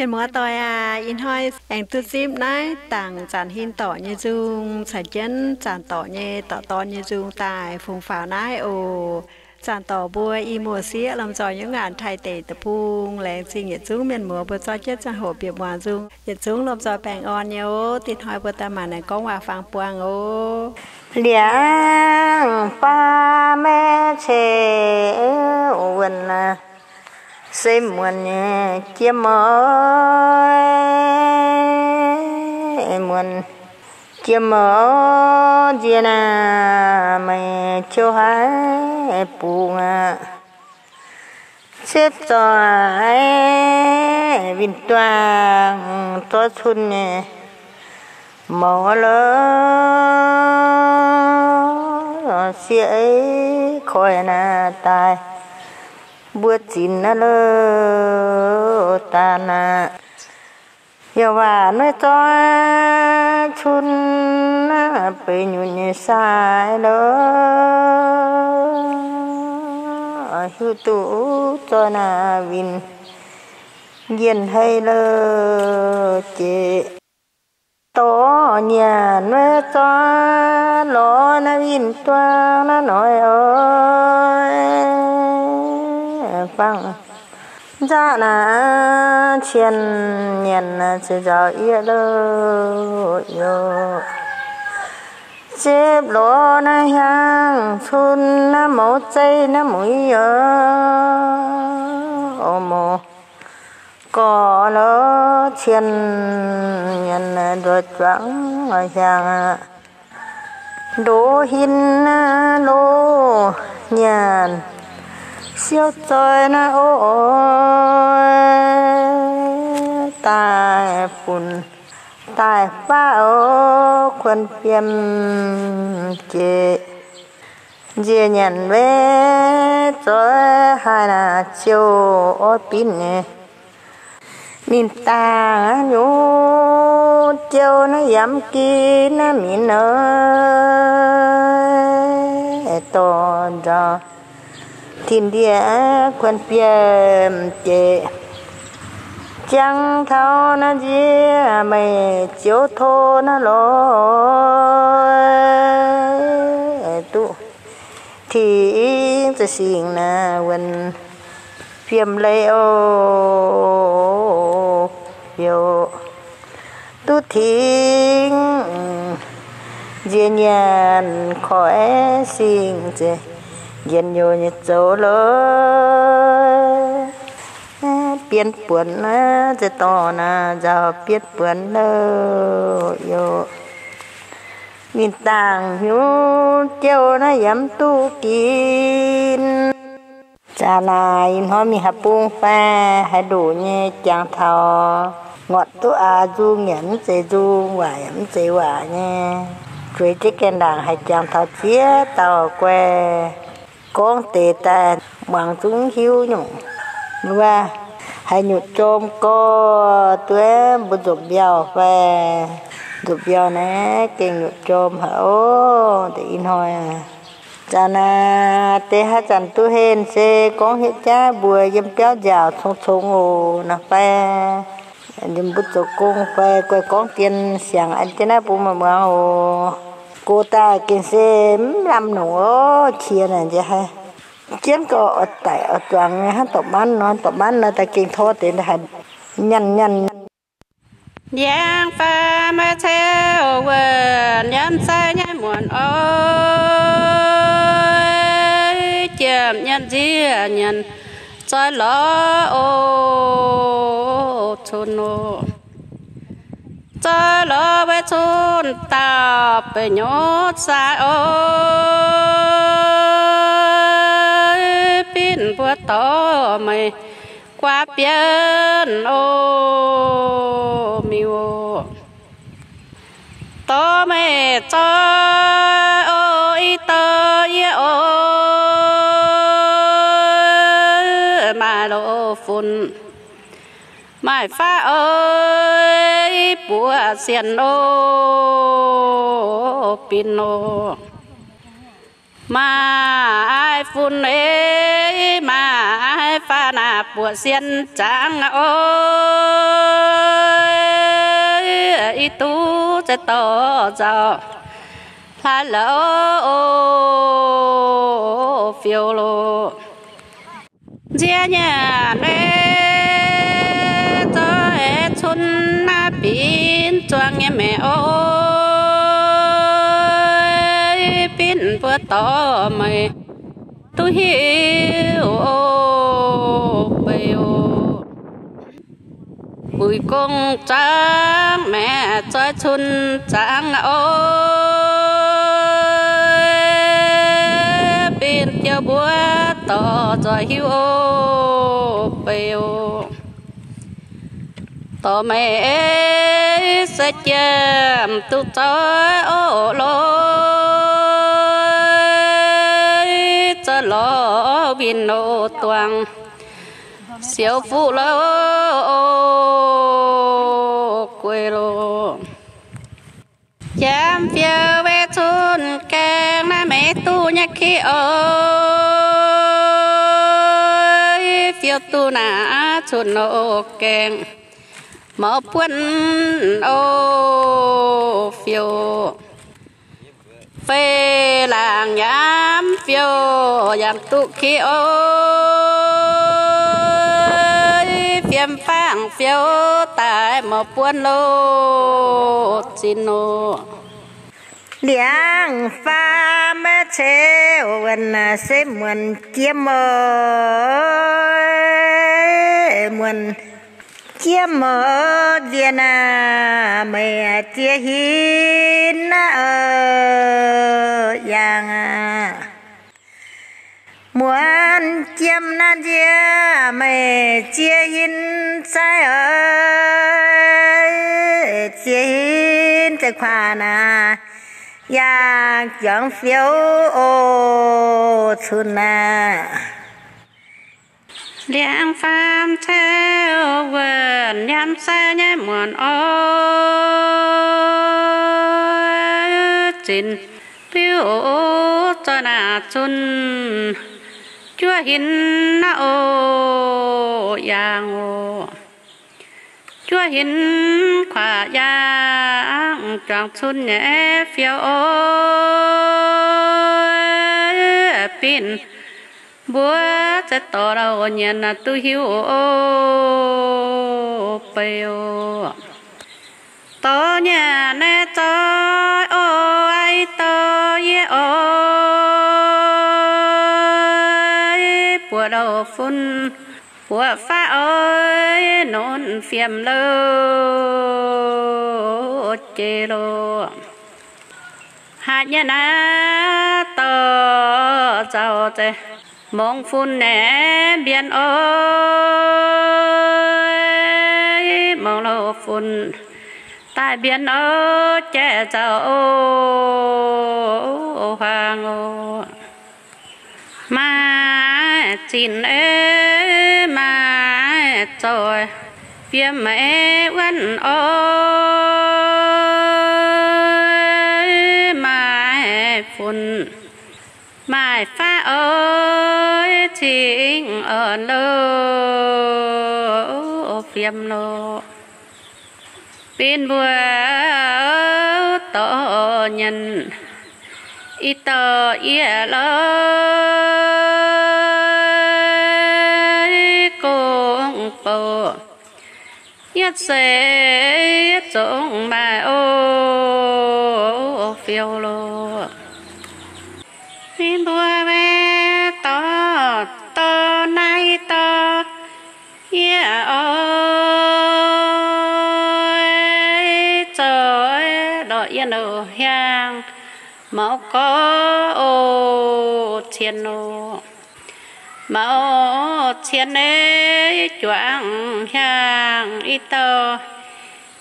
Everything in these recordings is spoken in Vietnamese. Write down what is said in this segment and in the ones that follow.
phiền mua tôi à. Anh tu zip nãy tặng sản hin tỏ như dung sản chân sản tỏ như tỏ to như dung tại phùng pháo nãy ồ sản tỏ bùa y mùa xía làm giỏi những ngàn thay tể tập phung lẽ xin nhiệt xuống miền mùa bữa cho chết sản hộ biệt hòa dung. Nhiệt xuống làm giỏi bèn on nhau tin hoi bữa ta mà này có hòa phang puang ô liang pa mẹ chế quần xây muôn chia mơ muôn chia mơ gì na mày cho hai bù ngạ xếp cho hai vinh toàn to xuân nè mỏ lỡ xịa ấy khỏi na tài. บวชจินนะเลอตานะอย่าว่าเนื้อจ้อชุนนะไปอยู่ในสายเลยฮิวตุจอนาวิน เย็นให้เลเจตัวเนี่ยเนื้อจ้อล้อนะวินตัวนะหน่อยเออ phăng dạ là chiên nhìn chỉ giờ yêu lơ yo xếp lỗ na hang chun na mẫu chay na mũi yo ô mô, có lỡ chiên nhìn rồi trắng ở hàng đố hin lô nhàn siêu trời na ôi, tài phun tài pha ô quân phiêm chế dìa nhận về cho hai là chiều ô pin nè min ta nhú chiều nó dám kia nó min ơi to ra thiên địa quan phiền chế chẳng thao na gì mày chiếu thô na lo tu thìจะสิ่งนะวันเพียมเลยโอโยtuทิ้งเจียนยันขอเอสิ่งเจ yên nhô nhật dấu lỡ. Biến buồn lỡ sẽ to na giờ biết buồn lỡ. Yo mình tàng hiếu kêu na yếm tu kín. Cha na im hoa mi hạp buông pha hãy đủ nhé chàng thò. Ngọt tu à du nhẫn sẽ du quả yếm dễ quả nhé chuối chicken đảng hãy chàng thò chia tàu que con tề tàn bằng xuống hiếu nhung và hai nhụt chôm có tuế bút dục giàu về dục giàu nè kinh nhụt chôm hảo thì in hồi à chana te ha chan tu hen se con hết cha bùa yếm kéo giàu thông thông ô nà phê yếm bút dục cung phê quay con tiền sáng anh thế nào bùa mà bao cô ta kinh xe làm nổ chia này chứ hay chiến có ở tại ở toàn hắn tập bán nó tập bán nó tại kinh thô tiền là nhăn nhăn giang pha mê theo vườn nhắm sai nhai muộn ôi. Chậm nhân gì nhân cho lỡ ô chôn nô cho lỡ với chôn ta bị nhốt xa ôi. Pin bữa to mày qua biển ô miu to mày cho ôi tơ ye ô mà lộ phun, mày pha ơi búa xiên ô pino mà ai phun ấy mà ai pha nà búa xiên trắng ôi ít tu sẽ to giàu la lỡ phiêu lô. Chia nhà nè cho hết xuân pin choang nghe mẹ ơi, pin vừa to mày. Tôi hiểu, bèo. Bùi công trắng mẹ cho xuân trắng à ơi. Pin tiêu búa to cho hiểu bèo to mẹ sẽ chạm tu cho ô lối cho lo bin nô toàn. Siêu phụ lo quê lô. Chạm phiêu về thôn càng là mẹ tu nhắc khi ơi phiêu tu na chôn nô càng mở quân, ô, phiêu. Phê làng nhám, phiêu giảm tụ khi ô. Phiêm phang, phiêu, tại mở quân lô xin ô. Liang pha mẹ chế gần sẽ à, muốn kiếm mơ muốn kiếm mở dia na mẹ chia hin na ơ yang à muốn chiêm na dia mẹ chia hin sai ơi chia hin tại khoa na ya chẳng phiếu ô xuân na liang pham theo vườn nhắm xa nhé muộn ôi. Chín phiếu cho na chun, chúa hin na ô yang ô chúa hin khỏa yang tròn chun nhé phiếu ôi. Pin búa sẽ tỏ đầu nhận là tu hiếu ô bèo tỏ nhà nè tỏ ô ai tỏ ye ô. Bùa đầu phun, bùa pha ơi, nôn phiền lơ, chê lô. Hạt nhà nè tỏ giàu chê mong phun nè, biển ơi. Mong lâu phun tại biển ơi chở ô hoàng ô. Mà chín ê mà trời phía mẹ vẫn ơi mà phun, mai pha chính ở lô phiêm lô. Bên bùa tổ nhân ít tờ ia lơi cũng bồ, nhất sẽ trông mà ô phiêu lô. Bên bùa về to to nay to yeah ơi, trời đợi yên ở hàng máu có ô thiên nô máu thiên ấy choáng hàng ít to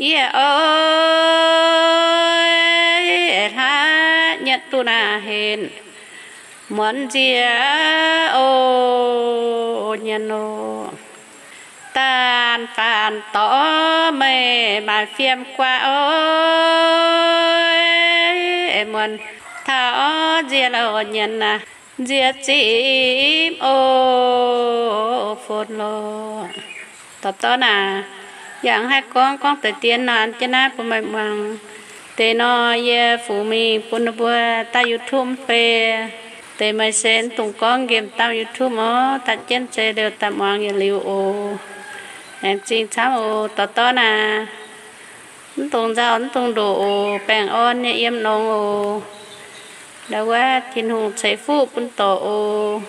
yeah ơi ha nhận tu na hên muốn gì ô nhân ô tan phản tỏ mê mà phim qua ôi. Em muốn thảo gì là ô nhân à diệt chim ô phun lô. Tập đó nà dạng hai con con tự tiên nàn cho nà của mình bằng tên nó yê phụ mi phun bùa ta YouTube phê tê mai sen tung con, game tao, youtube mà ta chân chơi đều, tạm hoàng như liu ô em xin sao ô to to nà tung ra ấn tung đồ ô bèn on như yếm nong ô đã quá, thiên hùng chế phụ bún tổ ô